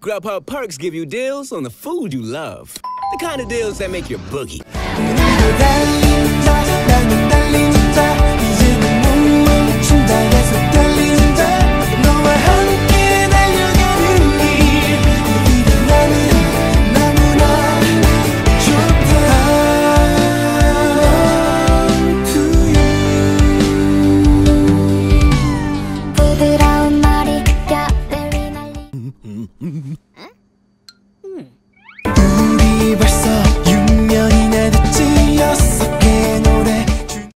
Grubhub perks give you deals on the food you love. The kind of deals that make your boogie. Mm-hmm. huh? Mm-hmm. hmm.